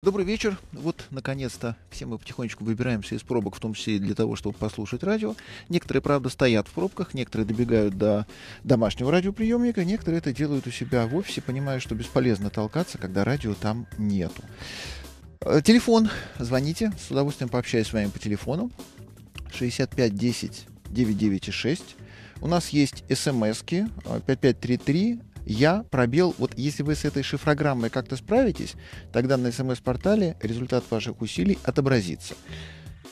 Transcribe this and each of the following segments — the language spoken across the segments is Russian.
Добрый вечер. Вот, наконец-то, все мы потихонечку выбираемся из пробок, в том числе и для того, чтобы послушать радио. Некоторые, правда, стоят в пробках, некоторые добегают до домашнего радиоприемника, некоторые это делают у себя в офисе, понимая, что бесполезно толкаться, когда радио там нету. Э, телефон. Звоните. С удовольствием пообщаюсь с вами по телефону. 65 10 996. У нас есть смски 5533 я пробел, вот если вы с этой шифрограммой как-то справитесь, тогда на смс-портале результат ваших усилий отобразится.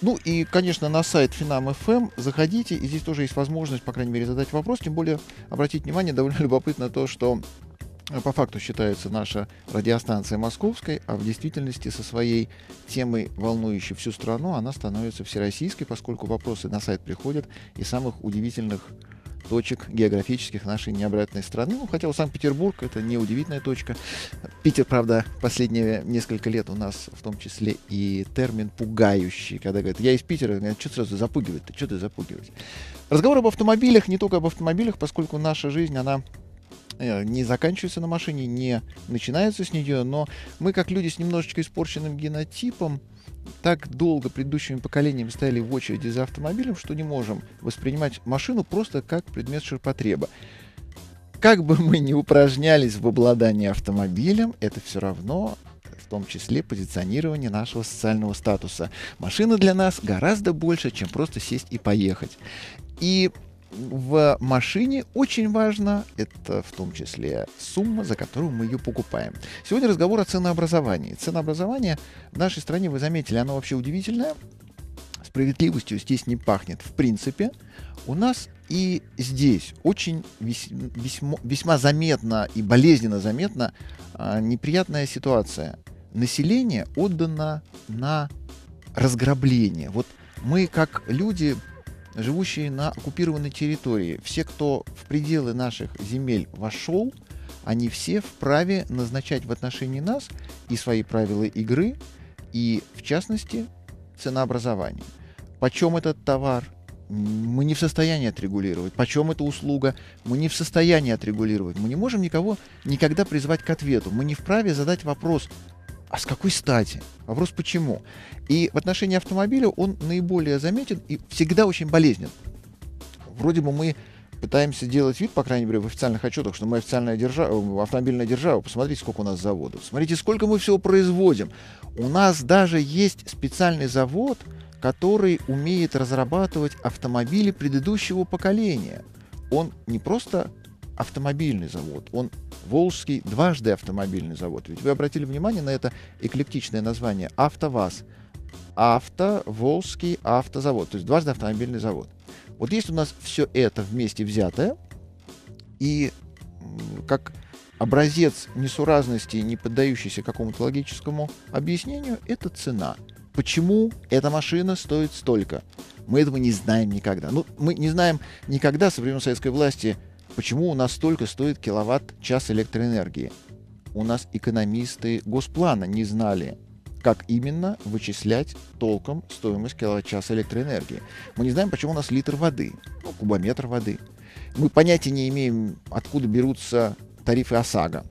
Ну и, конечно, на сайт Finam FM заходите, и здесь тоже есть возможность, по крайней мере, задать вопрос. Тем более, обратить внимание, довольно любопытно то, что э, по факту считается наша радиостанция московской, а в действительности со своей темой, волнующей всю страну, она становится всероссийской, поскольку вопросы на сайт приходят из самых удивительных точек географических нашей необъятной страны. Ну, хотя у Санкт-Петербург это не удивительная точка. Питер, правда, последние несколько лет у нас в том числе и термин пугающий, когда говорят, я из Питера, говорят, что сразу запугивать-то, что ты запугивать? Разговор об автомобилях, не только об автомобилях, поскольку наша жизнь, она э, не заканчивается на машине, не начинается с нее, но мы, как люди с немножечко испорченным генотипом, так долго предыдущими поколениями стояли в очереди за автомобилем, что не можем воспринимать машину просто как предмет ширпотреба. Как бы мы ни упражнялись в обладании автомобилем, это все равно в том числе позиционирование нашего социального статуса. Машина для нас гораздо больше, чем просто сесть и поехать. И в машине очень важно, это в том числе сумма, за которую мы ее покупаем. Сегодня разговор о ценообразовании. Ценообразование в нашей стране, вы заметили, оно вообще удивительное. Справедливостью здесь не пахнет. В принципе, у нас и здесь очень весьма, весьма заметно и болезненно заметна а, неприятная ситуация. Население отдано на разграбление. Вот мы, как люди, живущие на оккупированной территории, все, кто в пределы наших земель вошел, они все вправе назначать в отношении нас и свои правила игры, и, в частности, ценообразование. Почем этот товар, мы не в состоянии отрегулировать. Почем эта услуга, мы не в состоянии отрегулировать. Мы не можем никого никогда призвать к ответу. Мы не вправе задать вопрос, а с какой стати? Вопрос почему? И в отношении автомобиля он наиболее заметен и всегда очень болезнен. Вроде бы мы пытаемся делать вид, по крайней мере, в официальных отчетах, что мы официальная держава, автомобильная держава. Посмотрите, сколько у нас заводов. Смотрите, сколько мы всего производим. У нас даже есть специальный завод, который умеет разрабатывать автомобили предыдущего поколения. Он не просто автомобильный завод, он Волжский дважды автомобильный завод. Ведь вы обратили внимание на это эклектичное название «АвтоВАЗ». Авто, Волжский автозавод, то есть дважды автомобильный завод. Вот есть у нас все это вместе взятое, и как образец несуразности, не поддающийся какому-то логическому объяснению, это цена. Почему эта машина стоит столько? Мы этого не знаем никогда. Ну, мы не знаем никогда со времен советской власти, Почему у нас столько стоит киловатт-час электроэнергии? У нас экономисты Госплана не знали, как именно вычислять толком стоимость киловатт-часа электроэнергии. Мы не знаем, почему у нас литр воды, ну, кубометр воды. Мы понятия не имеем, откуда берутся тарифы ОСАГО.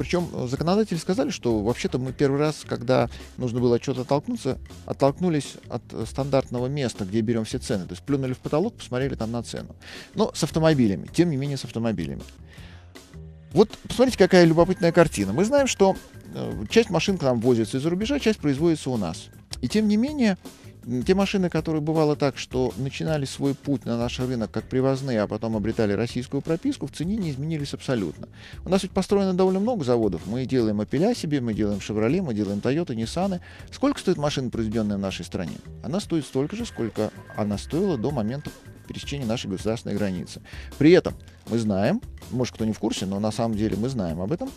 Причем э, законодатели сказали, что вообще-то мы первый раз, когда нужно было что-то оттолкнуться, оттолкнулись от э, стандартного места, где берем все цены. То есть плюнули в потолок, посмотрели там на цену. Но с автомобилями, тем не менее с автомобилями. Вот посмотрите, какая любопытная картина. Мы знаем, что э, часть машин к нам возится из-за рубежа, часть производится у нас. И тем не менее, те машины, которые бывало так, что начинали свой путь на наш рынок как привозные, а потом обретали российскую прописку, в цене не изменились абсолютно. У нас ведь построено довольно много заводов. Мы делаем Opel себе, мы делаем Chevrolet, мы делаем Toyota, Nissan. Сколько стоит машина, произведенная в нашей стране? Она стоит столько же, сколько она стоила до момента пересечения нашей государственной границы. При этом мы знаем, может кто не в курсе, но на самом деле мы знаем об этом,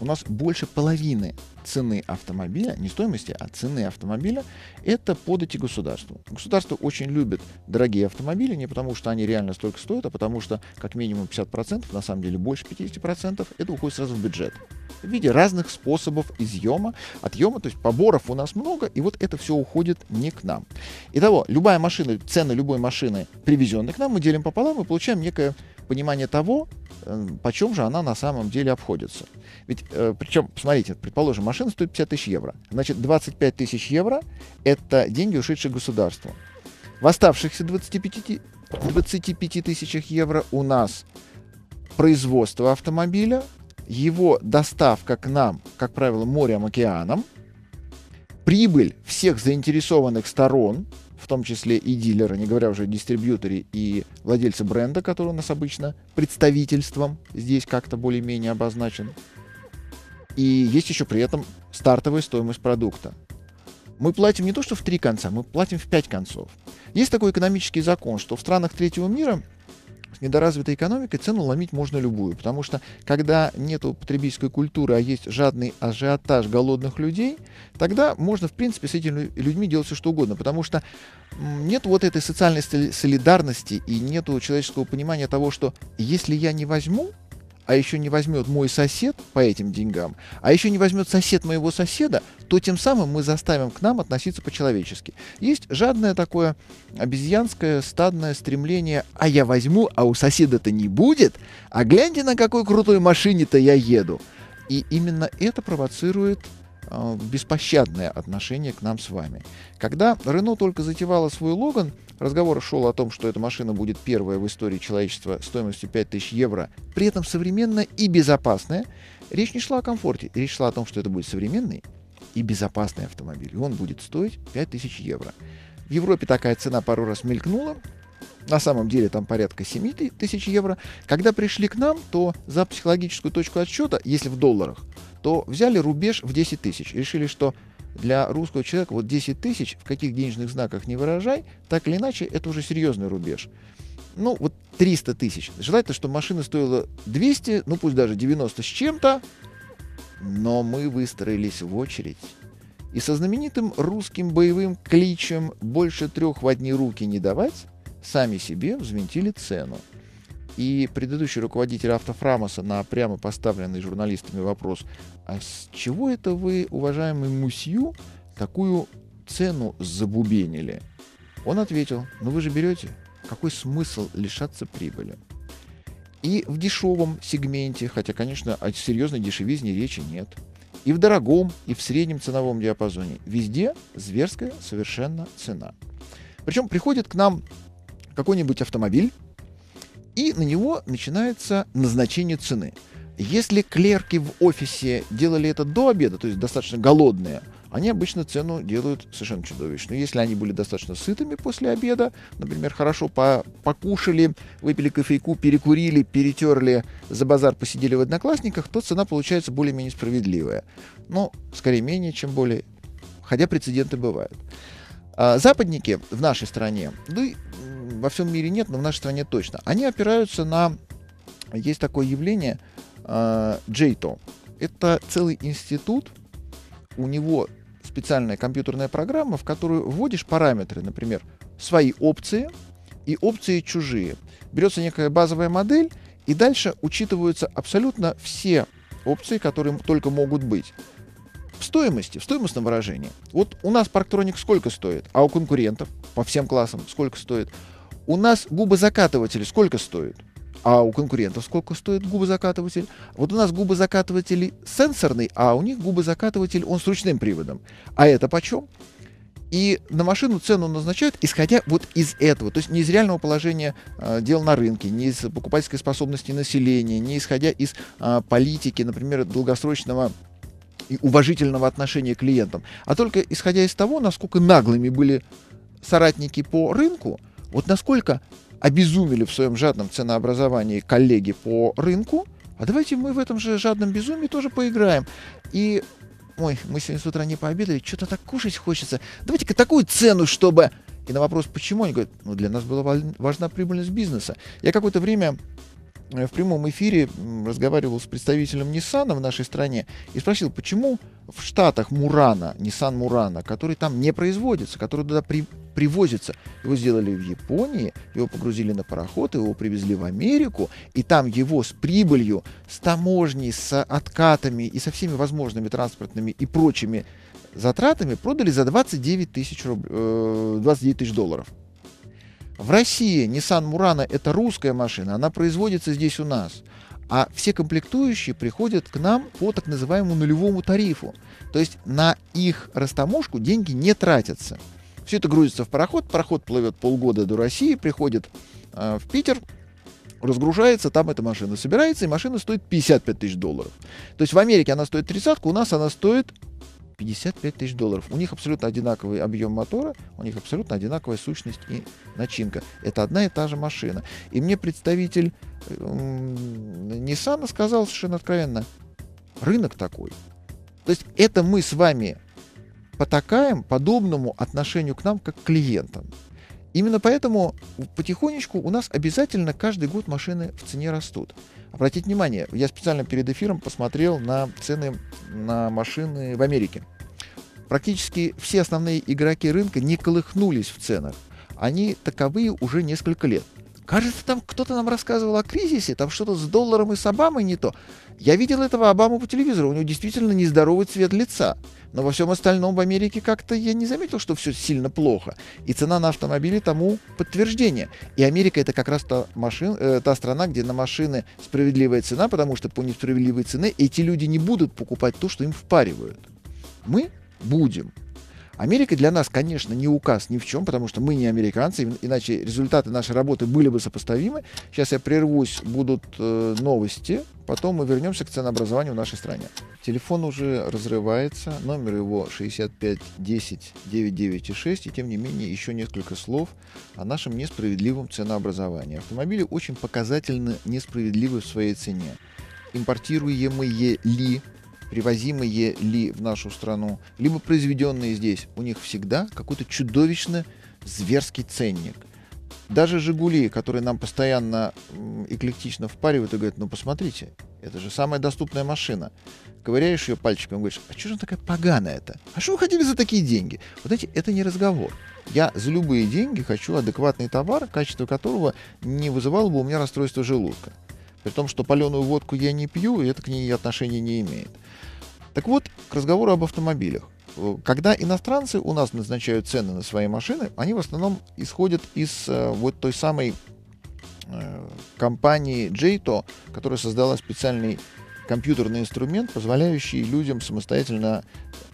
у нас больше половины цены автомобиля, не стоимости, а цены автомобиля, это подати государству. Государство очень любит дорогие автомобили не потому, что они реально столько стоят, а потому что как минимум 50%, на самом деле больше 50%, это уходит сразу в бюджет. В виде разных способов изъема, отъема, то есть поборов у нас много, и вот это все уходит не к нам. Итого, любая машина, цены любой машины, привезенной к нам, мы делим пополам и получаем некое понимание того, почем же она на самом деле обходится. Ведь, э, причем, посмотрите, предположим, машина стоит 50 тысяч евро. Значит, 25 тысяч евро – это деньги, ушедшие государству. В оставшихся 25, 25 тысячах евро у нас производство автомобиля, его доставка к нам, как правило, морем, океаном, прибыль всех заинтересованных сторон, в том числе и дилера, не говоря уже о дистрибьюторе и владельце бренда, который у нас обычно представительством здесь как-то более-менее обозначен. И есть еще при этом стартовая стоимость продукта. Мы платим не то, что в три конца, мы платим в пять концов. Есть такой экономический закон, что в странах третьего мира с недоразвитой экономикой цену ломить можно любую, потому что когда нет потребительской культуры, а есть жадный ажиотаж голодных людей, тогда можно, в принципе, с этими людьми делать все что угодно, потому что нет вот этой социальной солидарности и нет человеческого понимания того, что если я не возьму, а еще не возьмет мой сосед по этим деньгам, а еще не возьмет сосед моего соседа, то тем самым мы заставим к нам относиться по-человечески. Есть жадное такое обезьянское стадное стремление, а я возьму, а у соседа-то не будет, а гляньте, на какой крутой машине-то я еду. И именно это провоцирует э, беспощадное отношение к нам с вами. Когда Рено только затевала свой Логан, Разговор шел о том, что эта машина будет первая в истории человечества стоимостью 5000 евро, при этом современная и безопасная. Речь не шла о комфорте, речь шла о том, что это будет современный и безопасный автомобиль, и он будет стоить 5000 евро. В Европе такая цена пару раз мелькнула, на самом деле там порядка 7 тысяч евро. Когда пришли к нам, то за психологическую точку отсчета, если в долларах, то взяли рубеж в 10 тысяч. Решили, что для русского человека вот 10 тысяч, в каких денежных знаках не выражай, так или иначе, это уже серьезный рубеж. Ну, вот 300 тысяч. Желательно, чтобы машина стоила 200, ну пусть даже 90 с чем-то, но мы выстроились в очередь. И со знаменитым русским боевым кличем «больше трех в одни руки не давать» сами себе взвинтили цену. И предыдущий руководитель автофрамоса на прямо поставленный журналистами вопрос, а с чего это вы, уважаемый Мусью, такую цену забубенили? Он ответил, ну вы же берете, какой смысл лишаться прибыли? И в дешевом сегменте, хотя, конечно, о серьезной дешевизне речи нет, и в дорогом, и в среднем ценовом диапазоне, везде зверская совершенно цена. Причем приходит к нам какой-нибудь автомобиль, и на него начинается назначение цены. Если клерки в офисе делали это до обеда, то есть достаточно голодные, они обычно цену делают совершенно чудовищную. Если они были достаточно сытыми после обеда, например, хорошо по покушали, выпили кофейку, перекурили, перетерли, за базар посидели в одноклассниках, то цена получается более-менее справедливая. Но скорее менее, чем более, хотя прецеденты бывают. А западники в нашей стране, да и во всем мире нет, но в нашей стране точно, они опираются на... Есть такое явление э, JTO. Это целый институт, у него специальная компьютерная программа, в которую вводишь параметры, например, свои опции и опции чужие. Берется некая базовая модель, и дальше учитываются абсолютно все опции, которые только могут быть. В стоимости, в стоимостном выражении. Вот у нас Parktronic сколько стоит, а у конкурентов по всем классам сколько стоит. У нас губозакатыватели сколько стоит? А у конкурентов сколько стоит губозакатыватель? Вот у нас губозакатыватель сенсорный, а у них губозакатыватель, он с ручным приводом. А это почем? И на машину цену назначают, исходя вот из этого. То есть не из реального положения э, дел на рынке, не из покупательской способности населения, не исходя из э, политики, например, долгосрочного и уважительного отношения к клиентам, а только исходя из того, насколько наглыми были соратники по рынку, вот насколько обезумели в своем жадном ценообразовании коллеги по рынку, а давайте мы в этом же жадном безумии тоже поиграем. И, ой, мы сегодня с утра не пообедали, что-то так кушать хочется. Давайте-ка такую цену, чтобы... И на вопрос, почему, они говорят, ну, для нас была важна прибыльность бизнеса. Я какое-то время в прямом эфире разговаривал с представителем Nissan в нашей стране и спросил, почему в Штатах Мурана, Nissan Мурана, который там не производится, который туда при, привозится, его сделали в Японии, его погрузили на пароход, его привезли в Америку, и там его с прибылью, с таможней, с откатами и со всеми возможными транспортными и прочими затратами продали за 29 тысяч, руб... 29 э, тысяч долларов. В России Nissan Murano это русская машина, она производится здесь у нас. А все комплектующие приходят к нам по так называемому нулевому тарифу. То есть на их растаможку деньги не тратятся. Все это грузится в пароход, пароход плывет полгода до России, приходит э, в Питер, разгружается, там эта машина собирается, и машина стоит 55 тысяч долларов. То есть в Америке она стоит 30, у нас она стоит 55 тысяч долларов. У них абсолютно одинаковый объем мотора, у них абсолютно одинаковая сущность и начинка. Это одна и та же машина. И мне представитель э, Nissan сказал совершенно откровенно, рынок такой. То есть это мы с вами потакаем подобному отношению к нам как к клиентам. Именно поэтому потихонечку у нас обязательно каждый год машины в цене растут. Обратите внимание, я специально перед эфиром посмотрел на цены на машины в Америке. Практически все основные игроки рынка не колыхнулись в ценах. Они таковые уже несколько лет. Кажется, там кто-то нам рассказывал о кризисе, там что-то с долларом и с Обамой не то. Я видел этого Обаму по телевизору, у него действительно нездоровый цвет лица. Но во всем остальном в Америке как-то я не заметил, что все сильно плохо. И цена на автомобили тому подтверждение. И Америка это как раз та, машин, э, та страна, где на машины справедливая цена, потому что по несправедливой цене эти люди не будут покупать то, что им впаривают. Мы будем. Америка для нас, конечно, не указ ни в чем, потому что мы не американцы, иначе результаты нашей работы были бы сопоставимы. Сейчас я прервусь, будут э, новости, потом мы вернемся к ценообразованию в нашей стране. Телефон уже разрывается, номер его 6510 996, и тем не менее еще несколько слов о нашем несправедливом ценообразовании. Автомобили очень показательно несправедливы в своей цене. Импортируемые ли привозимые ли в нашу страну, либо произведенные здесь, у них всегда какой-то чудовищно зверский ценник. Даже «Жигули», которые нам постоянно эклектично впаривают и говорят, ну посмотрите, это же самая доступная машина. Ковыряешь ее пальчиком и говоришь, а что же она такая поганая это? А что вы хотели за такие деньги? Вот эти, это не разговор. Я за любые деньги хочу адекватный товар, качество которого не вызывало бы у меня расстройство желудка. При том, что паленую водку я не пью, и это к ней отношения не имеет. Так вот, к разговору об автомобилях. Когда иностранцы у нас назначают цены на свои машины, они в основном исходят из э, вот той самой э, компании Jayto, которая создала специальный компьютерный инструмент, позволяющий людям самостоятельно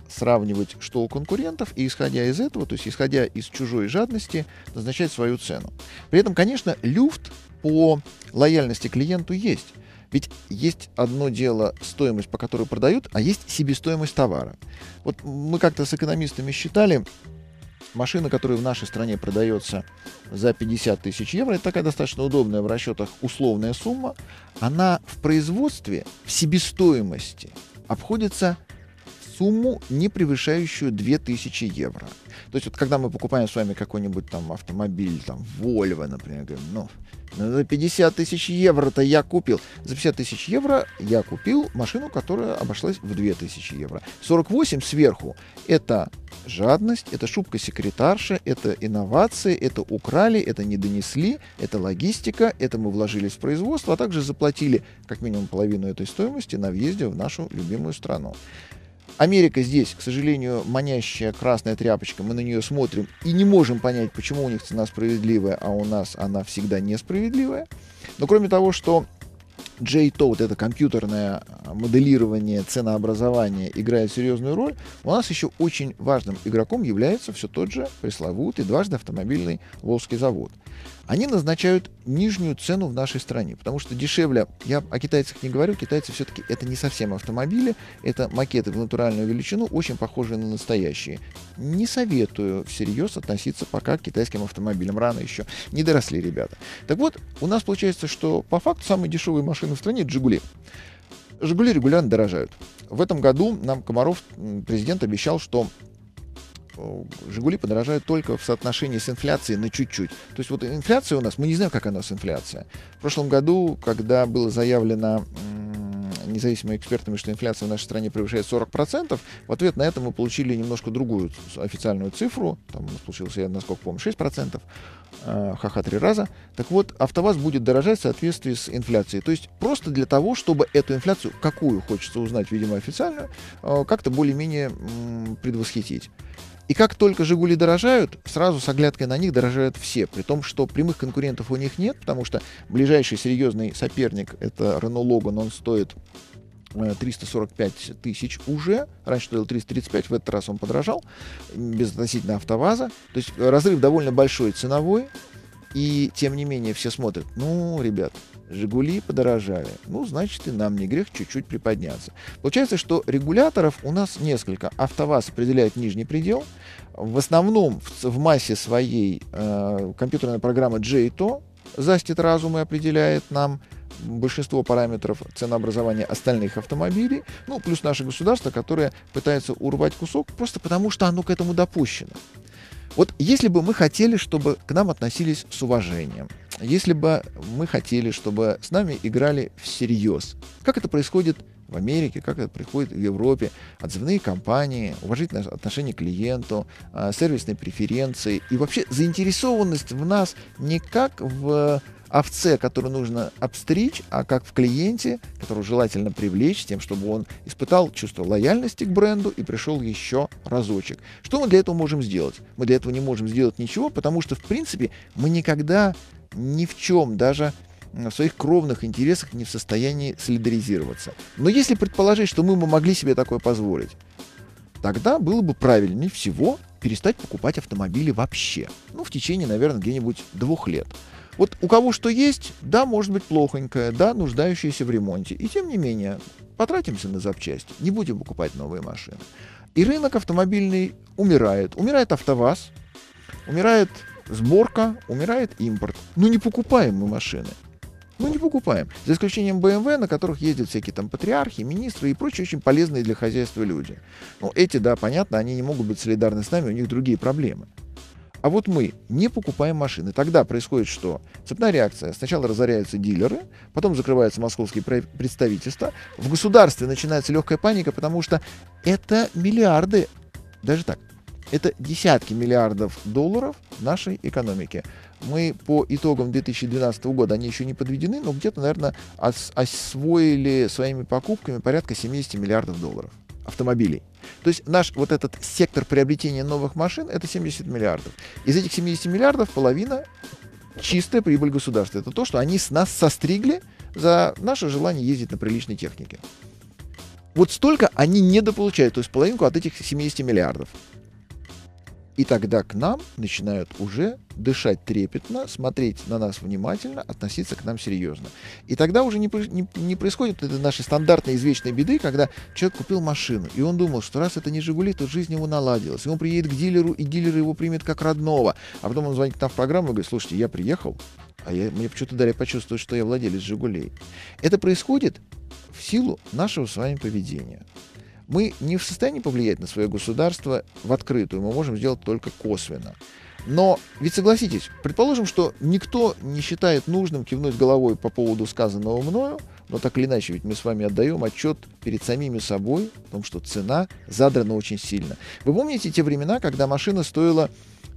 сравнивать, что у конкурентов, и исходя из этого, то есть исходя из чужой жадности, назначать свою цену. При этом, конечно, люфт по лояльности клиенту есть. Ведь есть одно дело стоимость, по которой продают, а есть себестоимость товара. Вот мы как-то с экономистами считали, машина, которая в нашей стране продается за 50 тысяч евро, это такая достаточно удобная в расчетах условная сумма, она в производстве, в себестоимости обходится сумму, не превышающую 2000 евро. То есть вот когда мы покупаем с вами какой-нибудь там автомобиль, там Volvo, например, говорим, ну, ну, за 50 тысяч евро-то я купил. За 50 тысяч евро я купил машину, которая обошлась в 2000 евро. 48 сверху — это жадность, это шубка секретарша, это инновации, это украли, это не донесли, это логистика, это мы вложились в производство, а также заплатили как минимум половину этой стоимости на въезде в нашу любимую страну. Америка здесь, к сожалению, манящая красная тряпочка, мы на нее смотрим и не можем понять, почему у них цена справедливая, а у нас она всегда несправедливая. Но кроме того, что JTO, вот это компьютерное а, моделирование ценообразования играет серьезную роль, у нас еще очень важным игроком является все тот же пресловутый дважды автомобильный Волжский завод они назначают нижнюю цену в нашей стране, потому что дешевле, я о китайцах не говорю, китайцы все-таки это не совсем автомобили, это макеты в натуральную величину, очень похожие на настоящие. Не советую всерьез относиться пока к китайским автомобилям, рано еще, не доросли ребята. Так вот, у нас получается, что по факту самые дешевые машины в стране — это «Жигули». «Жигули» регулярно дорожают. В этом году нам Комаров, президент, обещал, что Жигули подорожают только в соотношении с инфляцией на чуть-чуть. То есть вот инфляция у нас, мы не знаем, как она с инфляцией. В прошлом году, когда было заявлено независимыми экспертами, что инфляция в нашей стране превышает 40%. В ответ на это мы получили немножко другую официальную цифру. Там у нас получилось, я насколько помню, 6%. Э, ха-ха три раза. Так вот, АвтоВАЗ будет дорожать в соответствии с инфляцией. То есть просто для того, чтобы эту инфляцию, какую хочется узнать, видимо, официальную, э, как-то более-менее предвосхитить. И как только «Жигули» дорожают, сразу с оглядкой на них дорожают все, при том, что прямых конкурентов у них нет, потому что ближайший серьезный соперник — это Renault Logan, он стоит 345 э, тысяч уже. Раньше стоил 335, в этот раз он подорожал, без относительно АвтоВАЗа. То есть разрыв довольно большой ценовой. И тем не менее все смотрят, ну, ребят, Жигули подорожали. Ну, значит, и нам не грех чуть-чуть приподняться. Получается, что регуляторов у нас несколько. АвтоВАЗ определяет нижний предел. В основном в, в массе своей э, компьютерная программа JTO застит разум и определяет нам большинство параметров ценообразования остальных автомобилей, ну, плюс наше государство, которое пытается урвать кусок просто потому, что оно к этому допущено. Вот если бы мы хотели, чтобы к нам относились с уважением, если бы мы хотели, чтобы с нами играли всерьез, как это происходит в Америке, как это происходит в Европе, отзывные компании, уважительное отношение к клиенту, а, сервисные преференции и вообще заинтересованность в нас не как в овце, которую нужно обстричь, а как в клиенте, которого желательно привлечь тем, чтобы он испытал чувство лояльности к бренду и пришел еще разочек. Что мы для этого можем сделать? Мы для этого не можем сделать ничего, потому что, в принципе, мы никогда ни в чем, даже в своих кровных интересах не в состоянии солидаризироваться. Но если предположить, что мы бы могли себе такое позволить, тогда было бы правильнее всего перестать покупать автомобили вообще. Ну, в течение, наверное, где-нибудь двух лет. Вот у кого что есть, да, может быть плохонькое, да, нуждающееся в ремонте. И тем не менее, потратимся на запчасти, не будем покупать новые машины. И рынок автомобильный умирает. Умирает АвтоВАЗ, умирает сборка, умирает импорт. Ну не покупаем мы машины. Ну не покупаем. За исключением BMW, на которых ездят всякие там патриархи, министры и прочие очень полезные для хозяйства люди. Ну эти, да, понятно, они не могут быть солидарны с нами, у них другие проблемы. А вот мы не покупаем машины. Тогда происходит что? Цепная реакция. Сначала разоряются дилеры, потом закрываются московские представительства. В государстве начинается легкая паника, потому что это миллиарды, даже так, это десятки миллиардов долларов нашей экономики. Мы по итогам 2012 года, они еще не подведены, но где-то, наверное, ос освоили своими покупками порядка 70 миллиардов долларов автомобилей. То есть наш вот этот сектор приобретения новых машин это 70 миллиардов. Из этих 70 миллиардов половина чистая прибыль государства. Это то, что они с нас состригли за наше желание ездить на приличной технике. Вот столько они недополучают, то есть половинку от этих 70 миллиардов. И тогда к нам начинают уже дышать трепетно, смотреть на нас внимательно, относиться к нам серьезно. И тогда уже не, не, не происходит это нашей стандартной извечной беды, когда человек купил машину, и он думал, что раз это не «Жигули», то жизнь его наладилась. И он приедет к дилеру, и дилер его примет как родного. А потом он звонит нам в программу и говорит, слушайте, я приехал, а я, мне почему-то дали почувствовать, что я владелец «Жигулей». Это происходит в силу нашего с вами поведения. Мы не в состоянии повлиять на свое государство в открытую, мы можем сделать только косвенно. Но ведь согласитесь, предположим, что никто не считает нужным кивнуть головой по поводу сказанного мною, но так или иначе, ведь мы с вами отдаем отчет перед самими собой о том, что цена задрана очень сильно. Вы помните те времена, когда машина стоила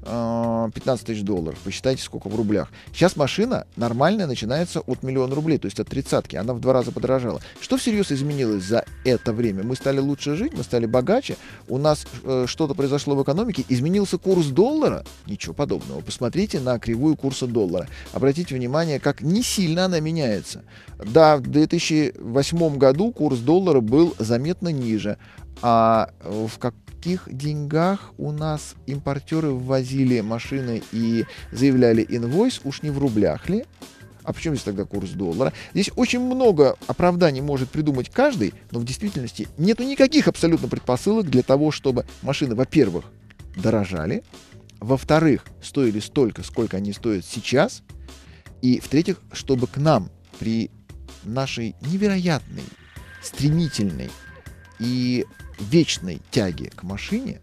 15 а, тысяч долларов. Посчитайте, сколько в рублях. Сейчас машина нормальная начинается от миллиона рублей, то есть от тридцатки. Она в два раза подорожала. Что всерьез изменилось за это время? Мы стали лучше жить, мы стали богаче, у нас э, что-то произошло в экономике, изменился курс доллара? Ничего подобного. Посмотрите на кривую курса доллара. Обратите внимание, как не сильно она меняется. Да, в 2008 году курс доллара был заметно ниже, а в как каких деньгах у нас импортеры ввозили машины и заявляли инвойс, уж не в рублях ли? А почему здесь тогда курс доллара? Здесь очень много оправданий может придумать каждый, но в действительности нету никаких абсолютно предпосылок для того, чтобы машины, во-первых, дорожали, во-вторых, стоили столько, сколько они стоят сейчас, и в-третьих, чтобы к нам при нашей невероятной, стремительной и вечной тяги к машине,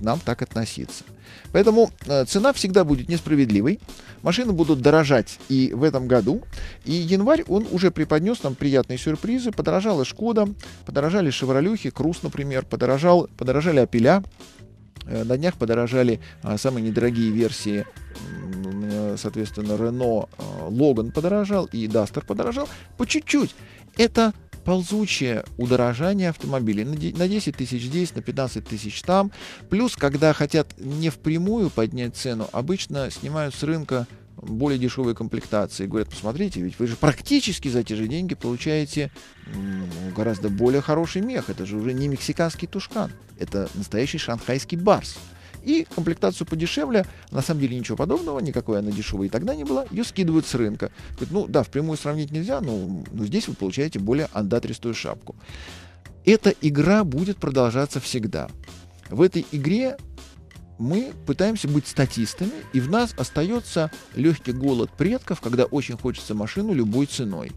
нам так относиться. Поэтому э, цена всегда будет несправедливой, машины будут дорожать и в этом году. И январь, он уже преподнес нам приятные сюрпризы. Подорожала Шкода, подорожали Шевролюхи, Крус, например, подорожал, подорожали Апеля, э, на днях подорожали а, самые недорогие версии, соответственно, Renault Logan подорожал и Duster подорожал по чуть-чуть. Это ползучее удорожание автомобилей на 10 тысяч здесь, на 15 тысяч там. Плюс, когда хотят не впрямую поднять цену, обычно снимают с рынка более дешевые комплектации. Говорят, посмотрите, ведь вы же практически за те же деньги получаете гораздо более хороший мех. Это же уже не мексиканский тушкан. Это настоящий шанхайский барс и комплектацию подешевле, на самом деле ничего подобного, никакой она дешевая и тогда не была, ее скидывают с рынка. Говорят, ну да, впрямую сравнить нельзя, но, но здесь вы получаете более андатристую шапку. Эта игра будет продолжаться всегда. В этой игре мы пытаемся быть статистами, и в нас остается легкий голод предков, когда очень хочется машину любой ценой.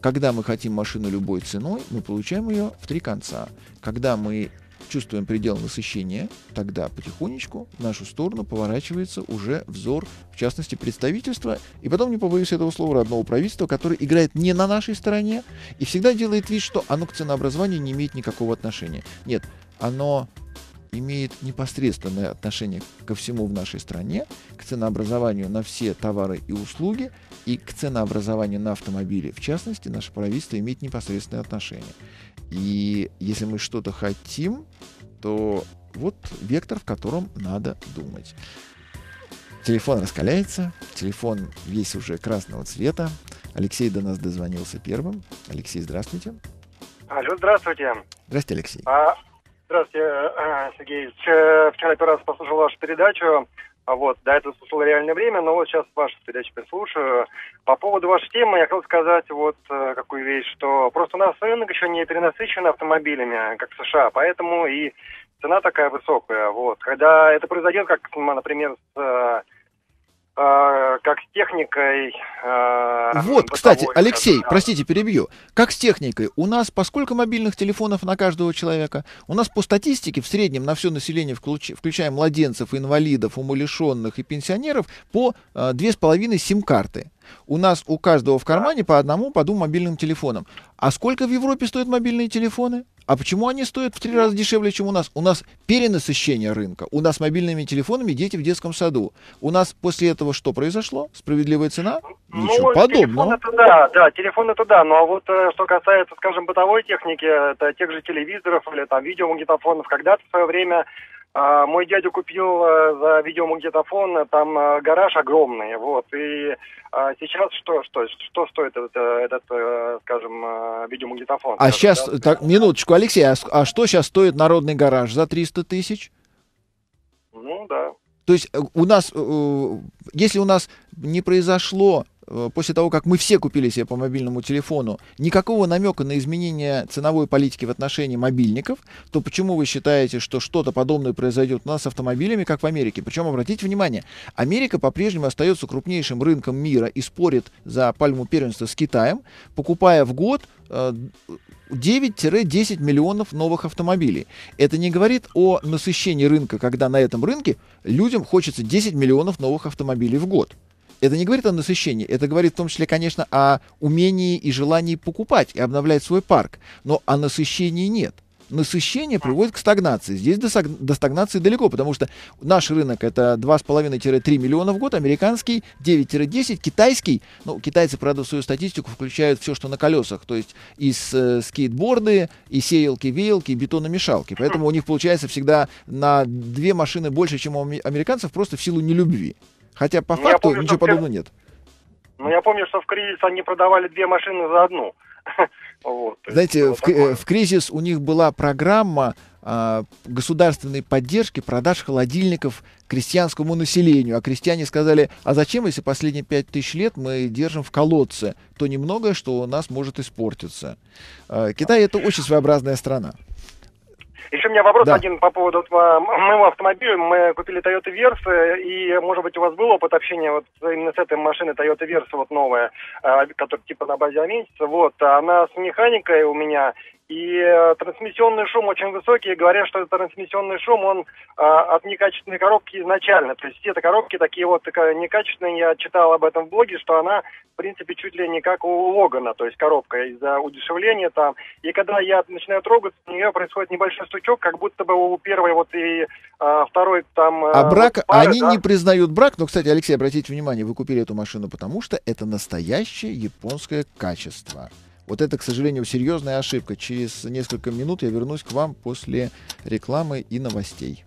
Когда мы хотим машину любой ценой, мы получаем ее в три конца. Когда мы чувствуем предел насыщения, тогда потихонечку в нашу сторону поворачивается уже взор, в частности, представительства, и потом, не побоюсь этого слова, родного правительства, которое играет не на нашей стороне и всегда делает вид, что оно к ценообразованию не имеет никакого отношения. Нет, оно имеет непосредственное отношение ко всему в нашей стране, к ценообразованию на все товары и услуги и к ценообразованию на автомобили. В частности, наше правительство имеет непосредственное отношение. И если мы что-то хотим, то вот вектор, в котором надо думать. Телефон раскаляется, телефон весь уже красного цвета. Алексей до нас дозвонился первым. Алексей, здравствуйте. Алло, здравствуйте. Здравствуйте, Алексей. А, здравствуйте, э, Сергей. Вчера, вчера первый раз послушал вашу передачу. А вот, до этого слушал реальное время, но вот сейчас вашу передачу прислушаю. По поводу вашей темы я хотел сказать вот э, какую вещь, что просто у нас рынок еще не перенасыщен автомобилями, как в США, поэтому и цена такая высокая. Вот. Когда это произойдет, как, например, с э, как с техникой. Э, вот, кстати, Алексей, да. простите, перебью. Как с техникой? У нас по сколько мобильных телефонов на каждого человека? У нас по статистике в среднем на все население, включая младенцев, инвалидов, умалишенных и пенсионеров, по э, две с половиной сим-карты. У нас у каждого в кармане по одному, по двум мобильным телефонам. А сколько в Европе стоят мобильные телефоны? А почему они стоят в три раза дешевле, чем у нас? У нас перенасыщение рынка. У нас мобильными телефонами дети в детском саду. У нас после этого что произошло? Справедливая цена? Ну, Ничего ну, подобного. Телефон это да, да, телефон это да. Ну а вот э, что касается, скажем, бытовой техники, это тех же телевизоров или там видеомагнитофонов, когда-то в свое время а, мой дядя купил а, за видеомагнитофон, там а, гараж огромный, вот, и а, сейчас что, что, что стоит этот, этот э, скажем, видеомагнитофон? А сейчас, да? так, минуточку, Алексей, а, а что сейчас стоит народный гараж за 300 тысяч? Ну, да. То есть э, у нас, э, если у нас не произошло Э, после того, как мы все купили себе по мобильному телефону, никакого намека на изменение ценовой политики в отношении мобильников, то почему вы считаете, что что-то подобное произойдет у нас с автомобилями, как в Америке? Причем, обратите внимание, Америка по-прежнему остается крупнейшим рынком мира и спорит за пальму первенства с Китаем, покупая в год 9-10 э, миллионов новых автомобилей. Это не говорит о насыщении рынка, когда на этом рынке людям хочется 10 миллионов новых автомобилей в год это не говорит о насыщении, это говорит в том числе, конечно, о умении и желании покупать и обновлять свой парк, но о насыщении нет. Насыщение приводит к стагнации. Здесь до, до стагнации далеко, потому что наш рынок это 2,5-3 миллиона в год, американский 9-10, китайский, ну, китайцы, правда, в свою статистику включают все, что на колесах, то есть и э, скейтборды, и сеялки, веялки, и бетономешалки. Поэтому у них получается всегда на две машины больше, чем у американцев, просто в силу нелюбви. Хотя по ну, факту помню, ничего подобного нет. Ну, я помню, что в кризис они продавали две машины за одну. вот, Знаете, в, э, в кризис у них была программа а, государственной поддержки продаж холодильников крестьянскому населению. А крестьяне сказали, а зачем, если последние пять тысяч лет мы держим в колодце то немногое, что у нас может испортиться. А, Китай это очень своеобразная страна. Еще у меня вопрос да. один по поводу моего автомобиля. Мы купили Toyota Versa, и, может быть, у вас был опыт общения вот именно с этой машиной Toyota Versa, вот новая, а, которая типа на базе Аменсиса. Вот, она с механикой у меня, и э, трансмиссионный шум очень высокий, и говорят, что это трансмиссионный шум, он э, от некачественной коробки изначально. То есть все это коробки такие вот такая некачественные, я читал об этом в блоге, что она, в принципе, чуть ли не как у Логана, то есть коробка из-за удешевления там. И когда я начинаю трогаться, у нее происходит небольшой стучок, как будто бы у первой вот и э, второй там... Э, а брак, вот пары, они да? не признают брак, но, кстати, Алексей, обратите внимание, вы купили эту машину, потому что это настоящее японское качество. Вот это, к сожалению, серьезная ошибка. Через несколько минут я вернусь к вам после рекламы и новостей.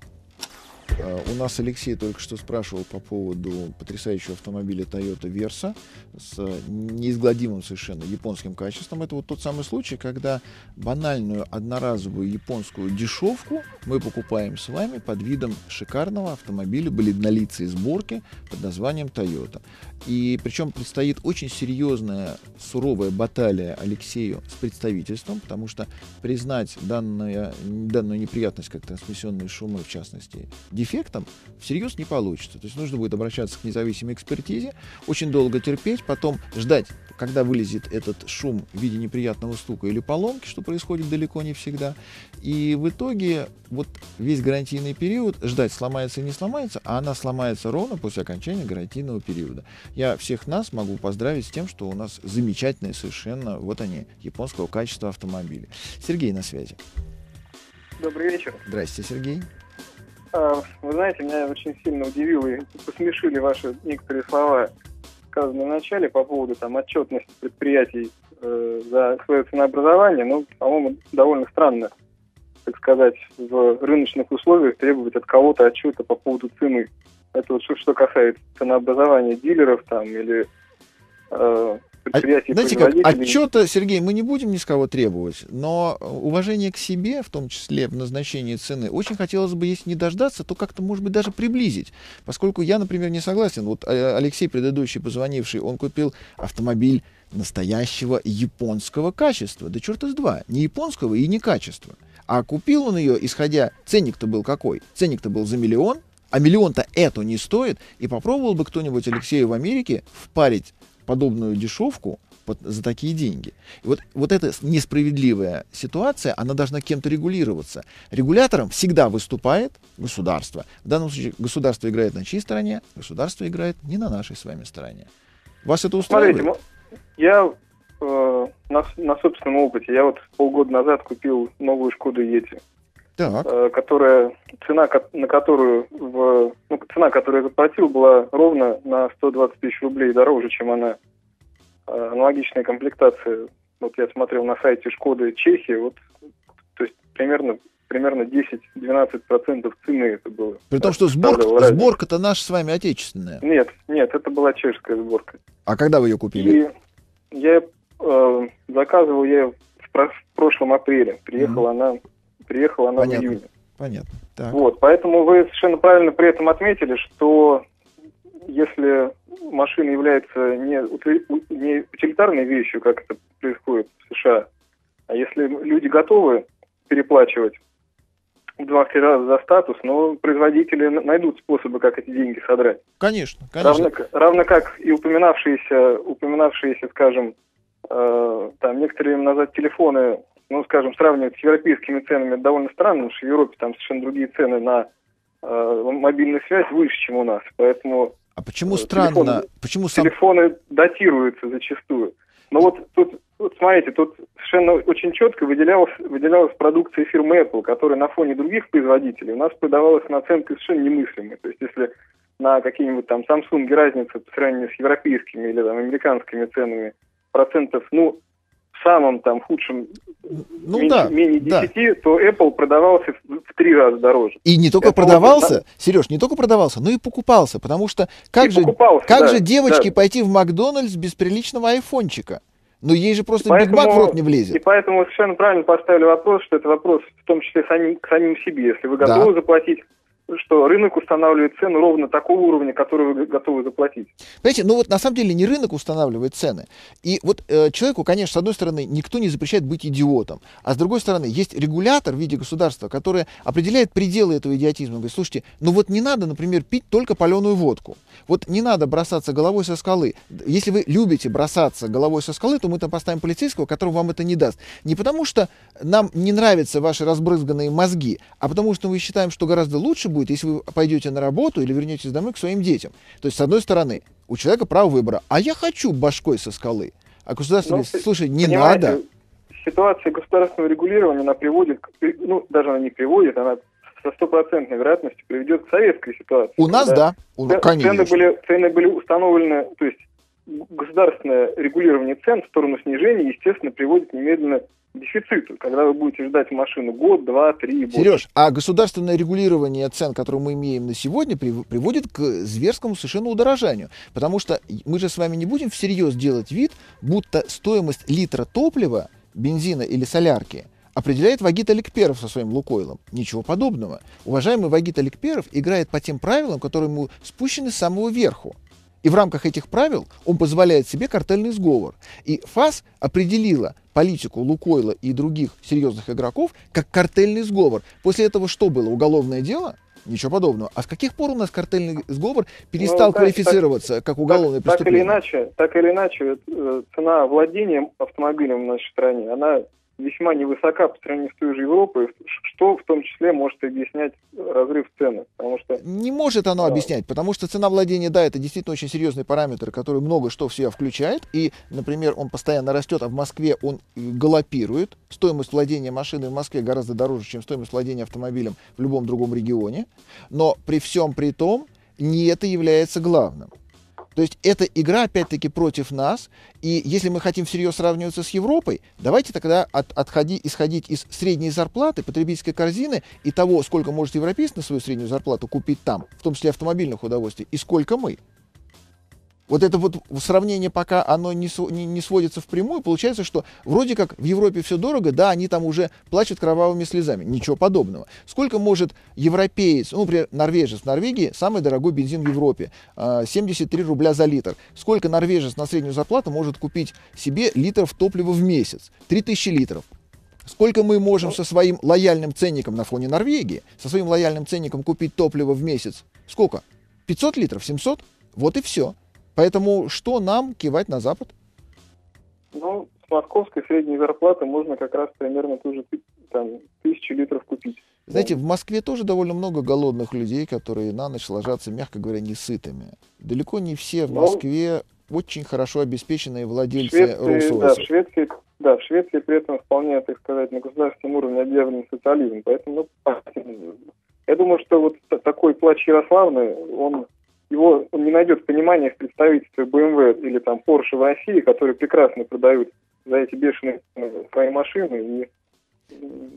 Uh, у нас Алексей только что спрашивал по поводу потрясающего автомобиля Toyota Versa с неизгладимым совершенно японским качеством. Это вот тот самый случай, когда банальную одноразовую японскую дешевку мы покупаем с вами под видом шикарного автомобиля бледнолицей сборки под названием Toyota. И причем предстоит очень серьезная, суровая баталия Алексею с представительством, потому что признать данное, данную неприятность, как трансмиссионные шумы, в частности, дефектом, всерьез не получится. То есть нужно будет обращаться к независимой экспертизе, очень долго терпеть, потом ждать, когда вылезет этот шум в виде неприятного стука или поломки, что происходит далеко не всегда. И в итоге вот весь гарантийный период ждать, сломается и не сломается, а она сломается ровно после окончания гарантийного периода. Я всех нас могу поздравить с тем, что у нас замечательные совершенно, вот они, японского качества автомобили. Сергей на связи. Добрый вечер. Здрасте, Сергей. А, вы знаете, меня очень сильно удивило и посмешили ваши некоторые слова, сказанные в начале по поводу там отчетности предприятий э, за свое ценообразование. Ну, по-моему, довольно странно, так сказать, в рыночных условиях требовать от кого-то отчета по поводу цены. Это вот что, что касается ценообразования дилеров там или э, предприятий. А, знаете как, отчета, Сергей, мы не будем ни с кого требовать, но уважение к себе, в том числе в назначении цены, очень хотелось бы, если не дождаться, то как-то, может быть, даже приблизить. Поскольку я, например, не согласен. Вот э, Алексей, предыдущий позвонивший, он купил автомобиль настоящего японского качества. Да черта с два. Не японского и не качества. А купил он ее, исходя... Ценник-то был какой? Ценник-то был за миллион, а миллион-то это не стоит, и попробовал бы кто-нибудь Алексею в Америке впарить подобную дешевку под, за такие деньги. И вот, вот эта несправедливая ситуация, она должна кем-то регулироваться. Регулятором всегда выступает государство. В данном случае государство играет на чьей стороне? Государство играет не на нашей с вами стороне. Вас это устраивает? Смотрите, я э, на, на собственном опыте, я вот полгода назад купил новую Шкоду Ети. Так. Э, которая, цена, на которую, в, ну, цена, которую я заплатил, была ровно на 120 тысяч рублей дороже, чем она э, аналогичная комплектация. Вот я смотрел на сайте Шкоды Чехии, вот, то есть примерно примерно 10-12% цены это было. При том, что сборка, сборка-то наша с вами отечественная. Нет, нет, это была чешская сборка. А когда вы ее купили? И я э, заказывал я в, в прошлом апреле. Приехала mm-hmm. она приехала она Понятно. в июне. Понятно. Так. Вот, поэтому вы совершенно правильно при этом отметили, что если машина является не, не утилитарной вещью, как это происходит в США, а если люди готовы переплачивать в два-три раза за статус, но производители найдут способы, как эти деньги содрать. Конечно, конечно. Равно, равно как и упоминавшиеся, упоминавшиеся, скажем, э, там некоторые назад телефоны ну, скажем, сравнивать с европейскими ценами, это довольно странно, потому что в Европе там совершенно другие цены на э, мобильную связь выше, чем у нас. Поэтому а почему э, странно? Телефоны, почему сам... телефоны датируются зачастую. Но вот тут, вот смотрите, тут совершенно очень четко выделялась, выделялась продукция фирмы Apple, которая на фоне других производителей у нас продавалась на оценкой совершенно немыслимой. То есть если на какие-нибудь там Samsung разница по сравнению с европейскими или там американскими ценами процентов, ну, самом там худшем ну, меньше, да, менее 10, да. то Apple продавался в три раза дороже. И не только Это продавался, вот, Сереж, не только продавался, но и покупался, потому что как, и же, как да, же девочке да. пойти в Макдональдс без приличного айфончика? Ну, ей же просто Биг Мак в рот не влезет. И поэтому совершенно правильно поставили вопрос, что это вопрос в том числе самим, к самим себе. Если вы готовы да. заплатить что рынок устанавливает цену ровно такого уровня, который вы готовы заплатить. Понимаете, ну вот на самом деле не рынок устанавливает цены. И вот э, человеку, конечно, с одной стороны, никто не запрещает быть идиотом, а с другой стороны, есть регулятор в виде государства, который определяет пределы этого идиотизма. Говорит, слушайте, ну вот не надо, например, пить только паленую водку. Вот не надо бросаться головой со скалы. Если вы любите бросаться головой со скалы, то мы там поставим полицейского, который вам это не даст. Не потому что нам не нравятся ваши разбрызганные мозги, а потому что мы считаем, что гораздо лучше будет, если вы пойдете на работу или вернетесь домой к своим детям. То есть, с одной стороны, у человека право выбора. А я хочу башкой со скалы. А государство ну, говорит, слушай, не надо. Ситуация государственного регулирования, она приводит, ну, даже она не приводит, она со стопроцентной вероятностью приведет к советской ситуации. У нас, да, у, конечно. Цены были, цены были установлены, то есть государственное регулирование цен в сторону снижения, естественно, приводит немедленно к дефициту, когда вы будете ждать машину год, два, три. Больше. Сереж, а государственное регулирование цен, которое мы имеем на сегодня, приводит к зверскому совершенно удорожанию. Потому что мы же с вами не будем всерьез делать вид, будто стоимость литра топлива, бензина или солярки – определяет Вагит Аликперов со своим Лукойлом. Ничего подобного. Уважаемый Вагит Аликперов играет по тем правилам, которые ему спущены с самого верху. И в рамках этих правил он позволяет себе картельный сговор. И ФАС определила политику Лукойла и других серьезных игроков как картельный сговор. После этого что было? Уголовное дело? Ничего подобного. А с каких пор у нас картельный сговор перестал ну, квалифицироваться так, как уголовное так, преступление? Так или иначе, так или иначе, э, цена владения автомобилем в нашей стране, она весьма невысока по сравнению с той же Европой, что в том числе может объяснять разрыв цены. Потому что, не может оно да. объяснять, потому что цена владения, да, это действительно очень серьезный параметр, который много что в себя включает. И, например, он постоянно растет, а в Москве он галопирует. Стоимость владения машины в Москве гораздо дороже, чем стоимость владения автомобилем в любом другом регионе. Но при всем при том, не это является главным. То есть эта игра, опять-таки, против нас. И если мы хотим всерьез сравниваться с Европой, давайте тогда от, отходи, исходить из средней зарплаты, потребительской корзины и того, сколько может европейец на свою среднюю зарплату купить там, в том числе автомобильных удовольствий, и сколько мы. Вот это вот сравнение, пока оно не, не, не сводится впрямую, получается, что вроде как в Европе все дорого, да, они там уже плачут кровавыми слезами. Ничего подобного. Сколько может европеец, ну, например, норвежец в Норвегии, самый дорогой бензин в Европе, 73 а, рубля за литр. Сколько норвежец на среднюю зарплату может купить себе литров топлива в месяц? 3000 литров. Сколько мы можем со своим лояльным ценником на фоне Норвегии, со своим лояльным ценником купить топливо в месяц? Сколько? 500 литров? 700? Вот и все. Поэтому что нам кивать на Запад? Ну, с московской средней зарплаты можно как раз примерно ту же там, тысячу литров купить. Знаете, в Москве тоже довольно много голодных людей, которые на ночь ложатся, мягко говоря, не сытыми. Далеко не все в ну, Москве ну, очень хорошо обеспеченные владельцы Швеции, Да, в Швеции, да, в Швеции при этом вполне, так сказать, на государственном уровне объявлен социализм. Поэтому ну, я думаю, что вот такой плач Ярославны, он его он не найдет понимания в представительстве BMW или там Porsche в России, которые прекрасно продают за эти бешеные свои машины и